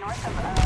north of uh,